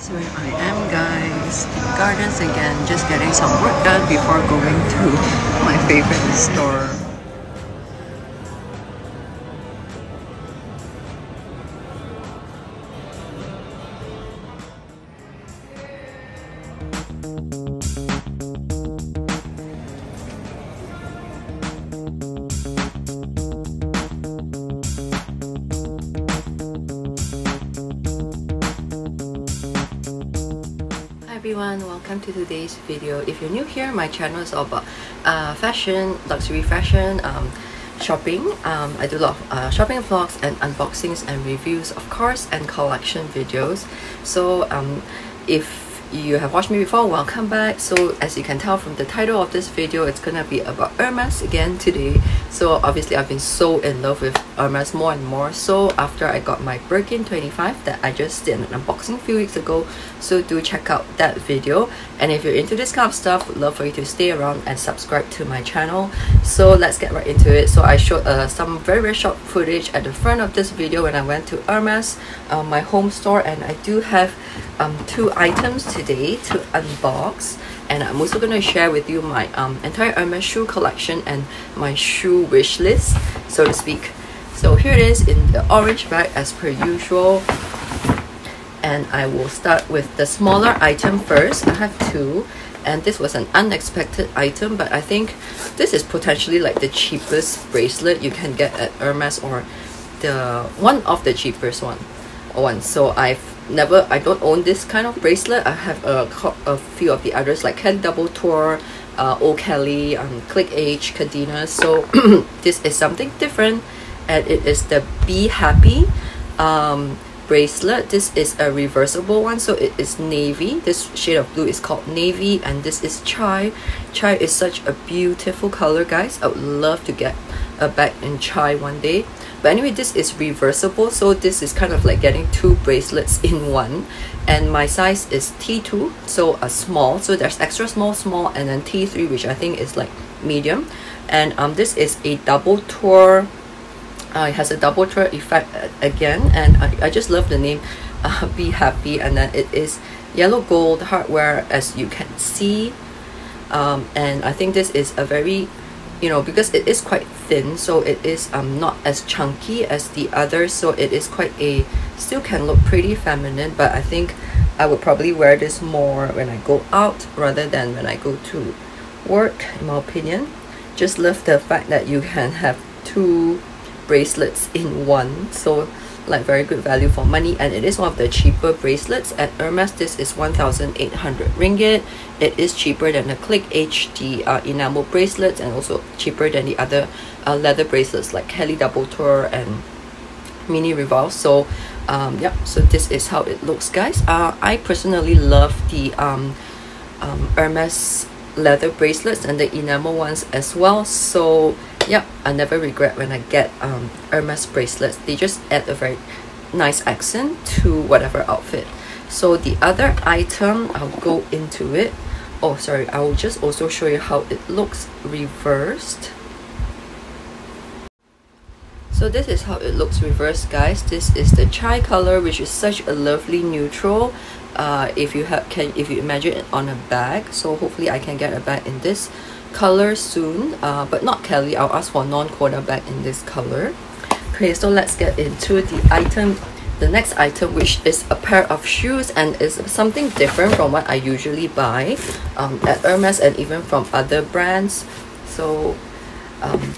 So here I am guys, gardens again, just getting some work done before going to my favorite store. Everyone welcome to today's video. If you're new here my channel is all about uh, fashion luxury fashion um, shopping. Um, I do a lot of uh, shopping vlogs and unboxings and reviews of course and collection videos. So um, if you have watched me before welcome back. So as you can tell from the title of this video it's gonna be about Hermes again today. So obviously I've been so in love with Hermes more and more. So after I got my Birkin 25 that I just did an unboxing a few weeks ago so do check out that video. And if you're into this kind of stuff would love for you to stay around and subscribe to my channel. So let's get right into it. So I showed uh, some very very short footage at the front of this video when I went to Hermes uh, my home store. And I do have um, two items today to unbox and I'm also going to share with you my um, entire Hermes shoe collection and my shoe wish list so to speak. So here it is in the orange bag as per usual. And I will start with the smaller item first. I have two and this was an unexpected item but I think this is potentially like the cheapest bracelet you can get at Hermes or the one of the cheapest one one. So I've never I don't own this kind of bracelet. I have a, a few of the others like Kelly Double Tour uh, O'Kelly um, Clic H Cadena. So this is something different and it is the Behapi. Um, bracelet. This is a reversible one so it is navy. This shade of blue is called navy and this is chai. Chai is such a beautiful color guys. I would love to get a bag in chai one day. But anyway this is reversible so this is kind of like getting two bracelets in one. And my size is T2 so a small. So there's extra small small and then T3 which I think is like medium. And um this is a double tour uh, it has a double tour effect again and I, I just love the name uh, Behapi and then it is yellow gold hardware as you can see. Um, and I think this is a very you know because it is quite thin so it is um not as chunky as the others so it is quite a still can look pretty feminine but I think I would probably wear this more when I go out rather than when I go to work in my opinion. Just love the fact that you can have two bracelets in one. So like very good value for money. And it is one of the cheaper bracelets. At Hermes this is 1800 ringgit. It is cheaper than the Click HD uh, enamel bracelets and also cheaper than the other uh, leather bracelets like Kelly Double Tour and Mini Revolve. So um, yeah so this is how it looks guys. Uh, I personally love the um, um, Hermes leather bracelets and the enamel ones as well. So Yep, I never regret when I get um, Hermes bracelets. They just add a very nice accent to whatever outfit. So the other item, I'll go into it. Oh, sorry, I will just also show you how it looks reversed. So this is how it looks reversed guys. This is the chai color which is such a lovely neutral. Uh, if you have can if you imagine it on a bag. So hopefully I can get a bag in this color soon uh, but not Kelly. I'll ask for non-quota bag in this color okay so let's get into the item the next item which is a pair of shoes and is something different from what I usually buy um, at Hermes and even from other brands. So um,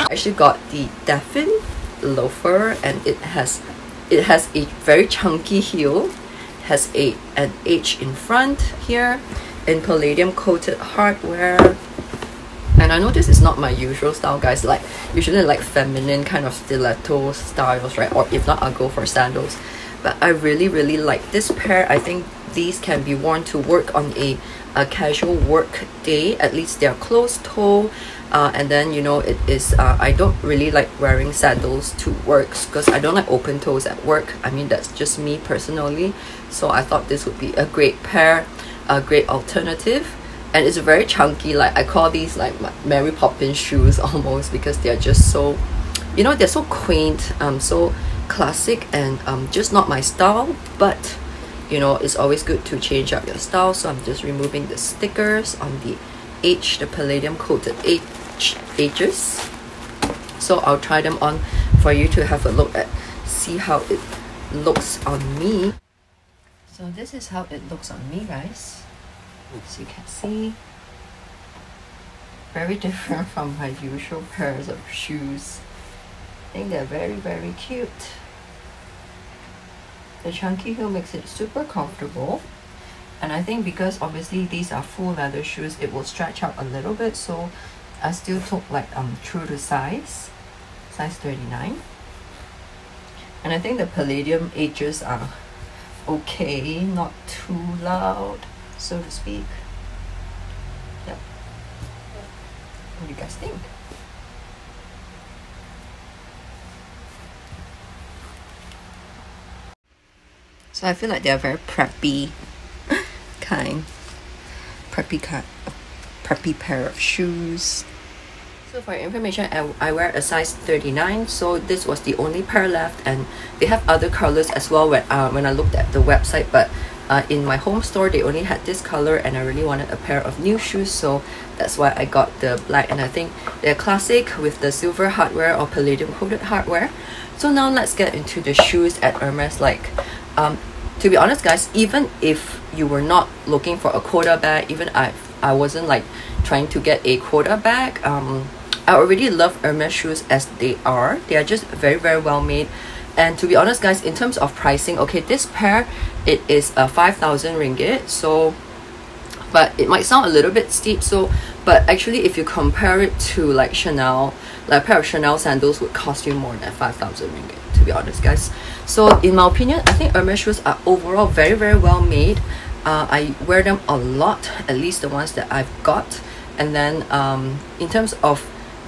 I actually got the Dauphine loafer and it has it has a very chunky heel has a an H in front here in palladium coated hardware. And I know this is not my usual style guys like usually like feminine kind of stiletto styles right? Or if not I'll go for sandals. But I really really like this pair. I think these can be worn to work on a, a casual work day. At least they're closed toe uh, and then you know it is uh, I don't really like wearing sandals to work because I don't like open toes at work. I mean that's just me personally. So I thought this would be a great pair a great alternative. And it's very chunky. Like I call these like Mary Poppins shoes almost because they're just so you know they're so quaint um so classic and um, just not my style. But you know it's always good to change up your style. So I'm just removing the stickers on the edge the palladium coated edge edges so I'll try them on for you to have a look at see how it looks on me. So this is how it looks on me guys. As you can see very different from my usual pairs of shoes. I think they're very very cute the chunky heel makes it super comfortable. And I think because obviously these are full leather shoes it will stretch out a little bit. So I still took like um true to size size 39 and I think the palladium edges are okay not too loud so to speak. Yep. What do you guys think So I feel like they're very preppy kind. Preppy kind preppy pair of shoes. So for information, I, I wear a size 39, so this was the only pair left and they have other colors as well when, uh, when I looked at the website, but uh, in my home store they only had this color and I really wanted a pair of new shoes so that's why I got the black and I think they're classic with the silver hardware or palladium coated hardware. So now let's get into the shoes at Hermes like um, to be honest guys even if you were not looking for a quota bag even I I wasn't like trying to get a quota bag um I already love Hermes shoes as they are. They are just very very well made. And to be honest guys in terms of pricing okay this pair it is a uh, 5000 ringgit so but it might sound a little bit steep so but actually if you compare it to like Chanel like a pair of Chanel sandals would cost you more than 5000 ringgit. to be honest guys. So in my opinion I think Hermes shoes are overall very very well made. Uh, I wear them a lot at least the ones that I've got. And then um, in terms of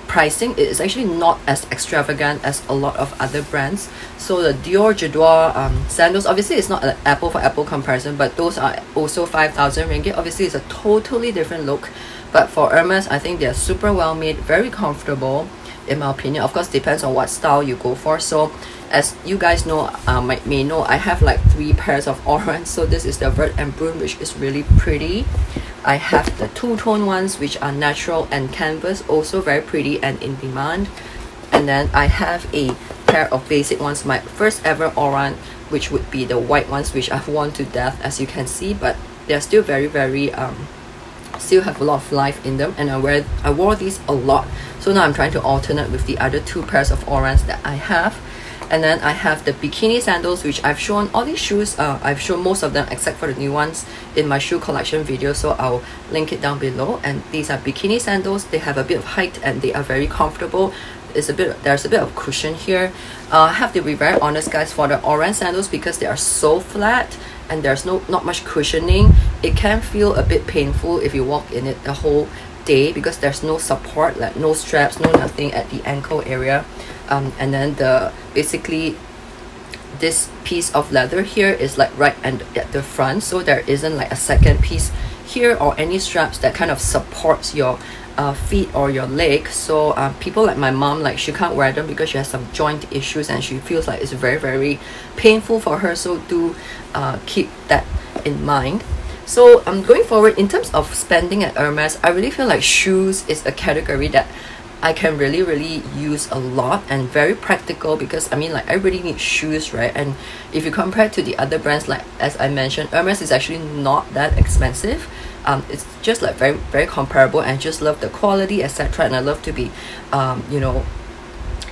pricing it is actually not as extravagant as a lot of other brands. So the Dior J'adore um, sandals obviously it's not an apple for apple comparison but those are also 5000 ringgit. Obviously it's a totally different look. But for Hermes I think they're super well made very comfortable in my opinion. Of course depends on what style you go for. So as you guys know uh, might may know I have like three pairs of Oran so this is the vert and brune which is really pretty. I have the two-tone ones which are natural and canvas also very pretty and in demand. And then I have a pair of basic ones my first ever Oran which would be the white ones which I've worn to death as you can see but they're still very very um still have a lot of life in them. And I wear I wore these a lot. So now I'm trying to alternate with the other two pairs of Oran that I have and then I have the bikini sandals which I've shown all these shoes uh, I've shown most of them except for the new ones in my shoe collection video so I'll link it down below. And these are bikini sandals. They have a bit of height and they are very comfortable. It's a bit there's a bit of cushion here. Uh, I have to be very honest guys for the Oran sandals because they are so flat and there's no not much cushioning it can feel a bit painful if you walk in it the whole day because there's no support like no straps no nothing at the ankle area um, and then the basically this piece of leather here is like right and at the front. So there isn't like a second piece here or any straps that kind of supports your uh, feet or your leg. So uh, people like my mom like she can't wear them because she has some joint issues and she feels like it's very very painful for her. So do uh, keep that in mind. So I'm um, going forward in terms of spending at Hermes I really feel like shoes is a category that I can really really use a lot and very practical because I mean like I really need shoes right? And if you compare to the other brands like as I mentioned Hermes is actually not that expensive. Um, it's just like very very comparable and just love the quality etc and I love to be um, you know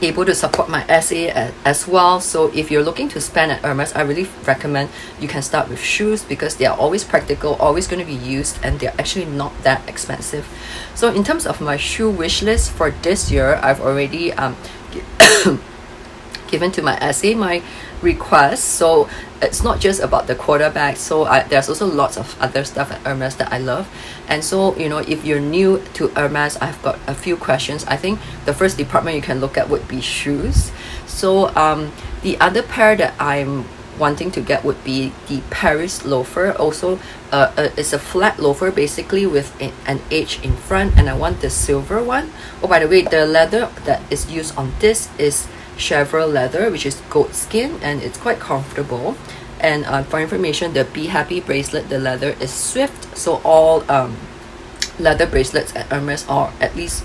able to support my SA as, as well. So if you're looking to spend at Hermes I really recommend you can start with shoes because they are always practical always going to be used and they're actually not that expensive. So in terms of my shoe wish list for this year I've already um, given to my SA, my request so it's not just about the quota bag so I, there's also lots of other stuff at Hermes that I love. And so you know if you're new to Hermes I've got a few questions. I think the first department you can look at would be shoes. So um, the other pair that I'm wanting to get would be the Paris loafer also uh, uh, it's a flat loafer basically with a, an edge in front and I want the silver one. Oh by the way the leather that is used on this is chevre leather which is goat skin and it's quite comfortable. And uh, for information the Behapi bracelet the leather is swift so all um, leather bracelets at Hermes are at least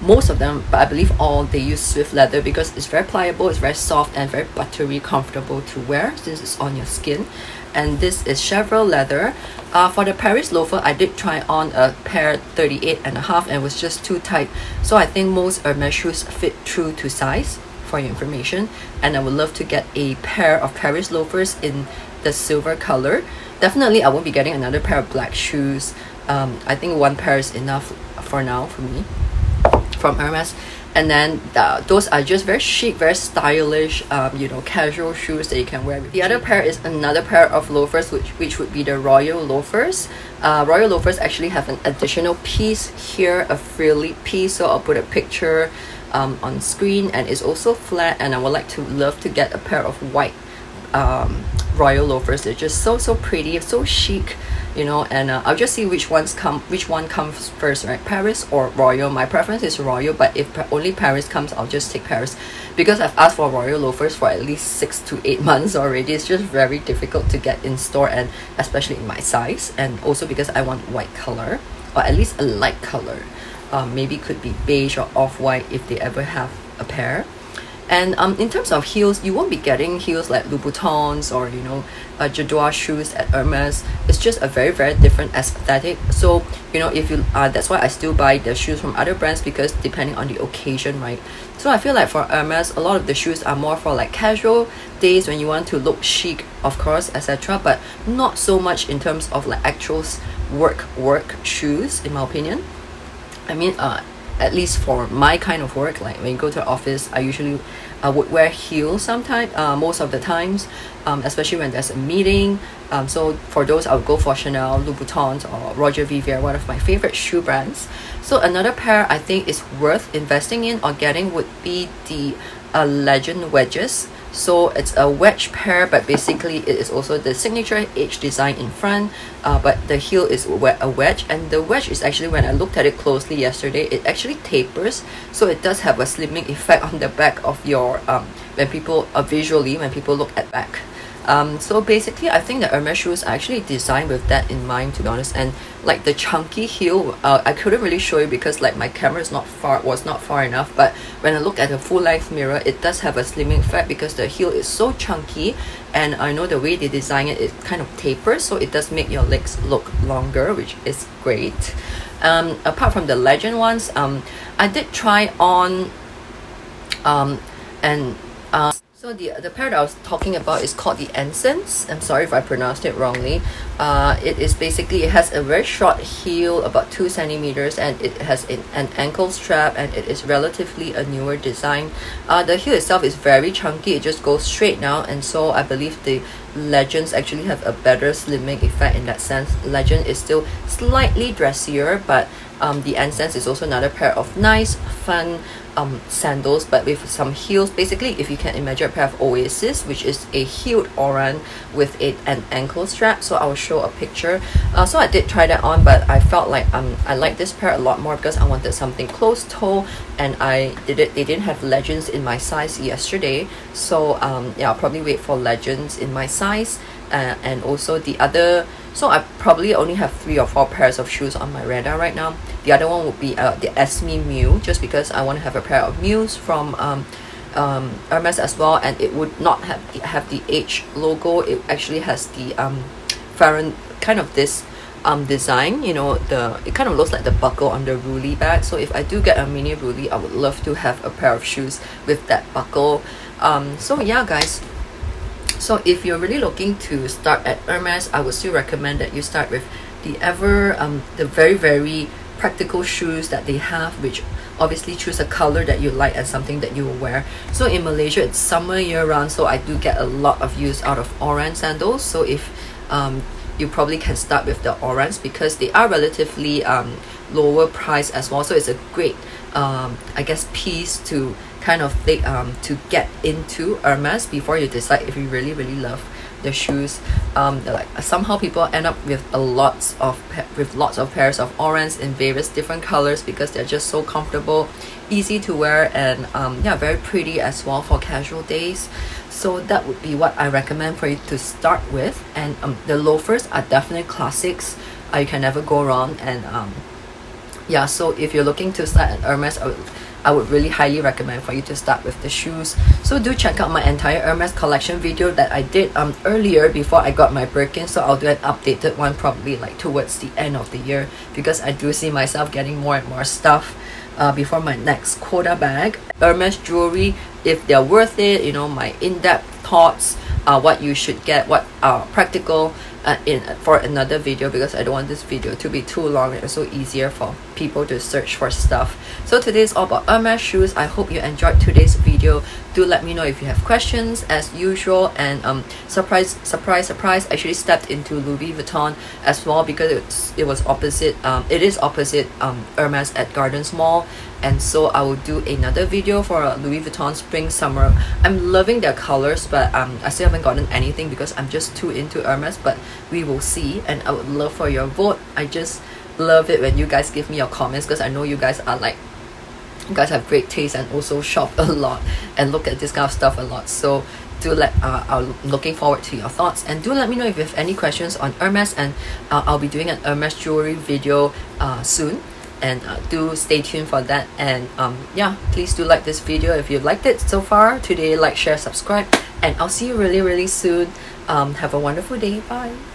most of them but I believe all they use swift leather because it's very pliable it's very soft and very buttery comfortable to wear since it's on your skin. And this is chevre leather. Uh, for the Paris loafer I did try on a pair 38 and a half and it was just too tight. So I think most Hermes shoes fit true to size for your information. And I would love to get a pair of Paris loafers in the silver color. Definitely I won't be getting another pair of black shoes. Um, I think one pair is enough for now for me from Hermes. And then those are just very chic very stylish um, you know casual shoes that you can wear. The other pair is another pair of loafers which which would be the royal loafers. Uh, royal loafers actually have an additional piece here a frilly piece. So I'll put a picture um, on screen and it's also flat and I would like to love to get a pair of white um, royal loafers. They're just so so pretty so chic you know and uh, I'll just see which ones come which one comes first right? Paris or Royal? My preference is Royal but if only Paris comes I'll just take Paris. Because I've asked for Royal loafers for at least six to eight months already it's just very difficult to get in store and especially in my size and also because I want white color or at least a light color um, maybe could be beige or off-white if they ever have a pair and um, in terms of heels, you won't be getting heels like Louboutins or, you know, uh, shoes at Hermes. It's just a very, very different aesthetic. So, you know, if you, uh, that's why I still buy the shoes from other brands because depending on the occasion, right? So I feel like for Hermes, a lot of the shoes are more for like casual days when you want to look chic, of course, etc. But not so much in terms of like actual work, work shoes, in my opinion. I mean, uh, at least for my kind of work like when you go to the office I usually I would wear heels sometimes uh, most of the times um, especially when there's a meeting. Um, so for those I would go for Chanel Louboutins or Roger Vivier one of my favorite shoe brands. So another pair I think is worth investing in or getting would be the uh, Legend wedges so it's a wedge pair but basically it is also the signature H design in front uh, but the heel is a wedge. And the wedge is actually when I looked at it closely yesterday it actually tapers. So it does have a slimming effect on the back of your um, when people uh, visually when people look at back um, so basically I think the Hermes shoes are actually designed with that in mind to be honest. And like the chunky heel uh, I couldn't really show you because like my camera is not far was not far enough. But when I look at the full length mirror it does have a slimming effect because the heel is so chunky. And I know the way they design it it kind of tapers so it does make your legs look longer which is great. Um, apart from the legend ones um, I did try on um, and uh, so the, the pair that I was talking about is called the Essence. I'm sorry if I pronounced it wrongly. Uh, it is basically, it has a very short heel, about 2 centimeters, and it has an, an ankle strap, and it is relatively a newer design. Uh, the heel itself is very chunky, it just goes straight now, and so I believe the Legends actually have a better slimming effect in that sense. Legend is still slightly dressier, but um, the Essence is also another pair of nice, fun, um, sandals but with some heels. Basically if you can imagine a pair of Oasis which is a heeled Oran with a, an ankle strap. So I'll show a picture. Uh, so I did try that on but I felt like um, I like this pair a lot more because I wanted something close toe and I did it they didn't have legends in my size yesterday. So um, yeah I'll probably wait for legends in my size uh, and also the other so I probably only have three or four pairs of shoes on my radar right now the other one would be uh, the Esme Miu just because I want to have a pair of Mius from um, um, Hermes as well and it would not have the, have the H logo. It actually has the um, Farron kind of this um, design you know the it kind of looks like the buckle on the Roulis bag. So if I do get a mini Roulis I would love to have a pair of shoes with that buckle. Um, so yeah guys. So if you're really looking to start at Hermes I would still recommend that you start with the ever um, the very very practical shoes that they have which obviously choose a color that you like and something that you will wear. So in Malaysia it's summer year round so I do get a lot of use out of Oran sandals. So if um, you probably can start with the Oran because they are relatively um, lower price as well. So it's a great um, I guess piece to kind of think um to get into Hermes before you decide if you really really love the shoes. Um like somehow people end up with a lots of with lots of pairs of Oran in various different colors because they're just so comfortable easy to wear and um yeah very pretty as well for casual days. So that would be what I recommend for you to start with. And um, the loafers are definitely classics. Uh, you can never go wrong and um yeah so if you're looking to start at Hermes I would I would really highly recommend for you to start with the shoes. So do check out my entire Hermes collection video that I did um earlier before I got my Birkin. So I'll do an updated one probably like towards the end of the year because I do see myself getting more and more stuff uh, before my next quota bag. Hermes jewelry, if they're worth it, you know, my in-depth thoughts, uh, what you should get, what are practical uh, in for another video because I don't want this video to be too long and so easier for people to search for stuff. So today is all about Hermes shoes. I hope you enjoyed today's video. Do let me know if you have questions as usual and um surprise surprise surprise I actually stepped into Louis Vuitton as well because it's it was opposite um it is opposite um Hermes at Gardens Mall and so I will do another video for Louis Vuitton spring summer. I'm loving their colors but um I still haven't gotten anything because I'm just too into Hermes but we will see. And I would love for your vote. I just love it when you guys give me your comments because I know you guys are like you guys have great taste and also shop a lot and look at this kind of stuff a lot. So do let uh, I'm looking forward to your thoughts. And do let me know if you have any questions on Hermes. And uh, I'll be doing an Hermes jewelry video uh, soon and uh, do stay tuned for that. And um, yeah please do like this video if you liked it so far. Today like share subscribe and I'll see you really really soon. Um, have a wonderful day. Bye